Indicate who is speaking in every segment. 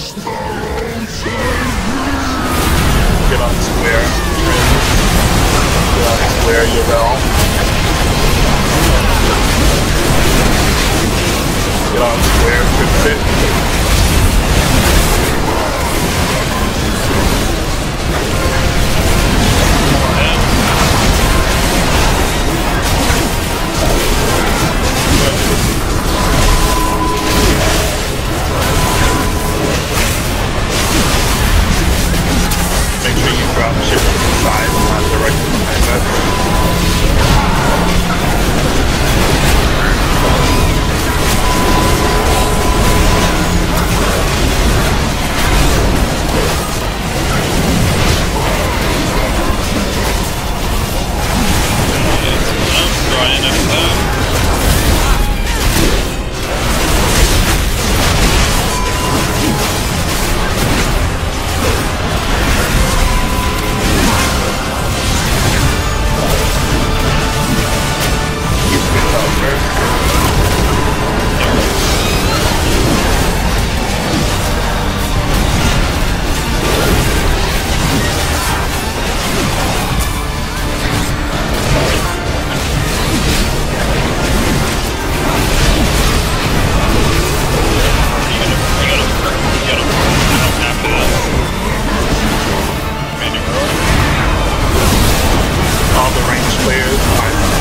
Speaker 1: Get on square. Get on square, you know. Get on square, good fit.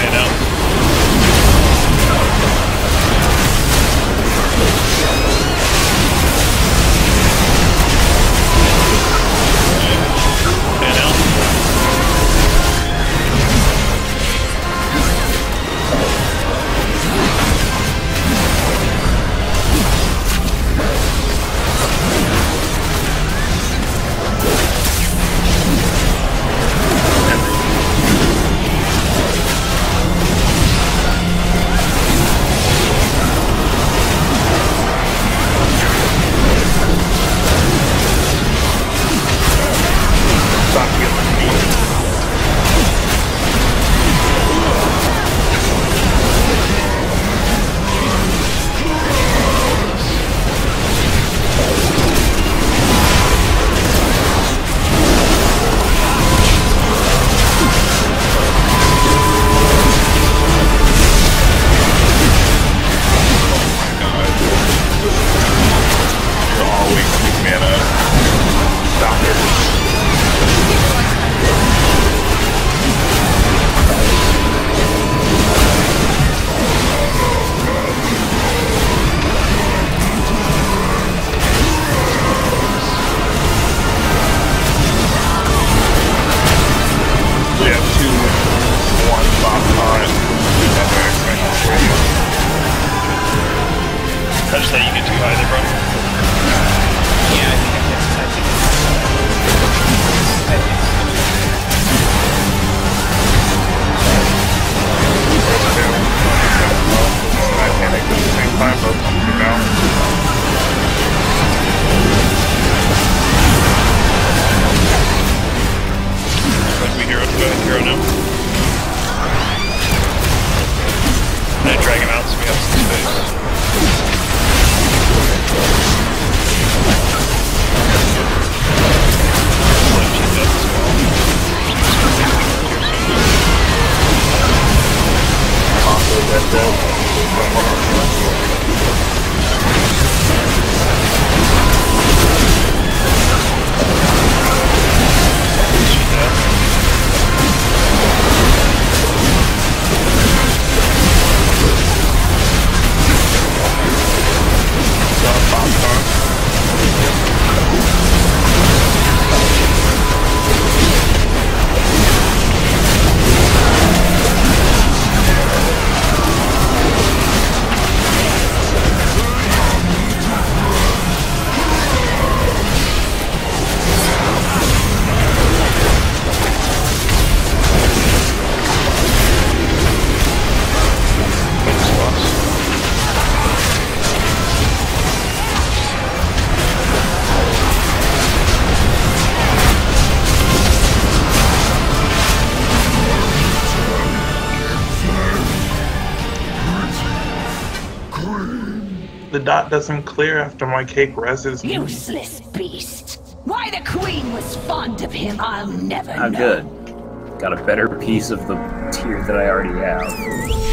Speaker 1: Okay, no. say
Speaker 2: you get too high there, bro.
Speaker 1: Thank you. The dot doesn't clear after my cake reses.
Speaker 3: Useless beast. Why the queen was fond of him, I'll never
Speaker 4: How
Speaker 3: know.
Speaker 4: good. Got a better piece of the tier that I already have.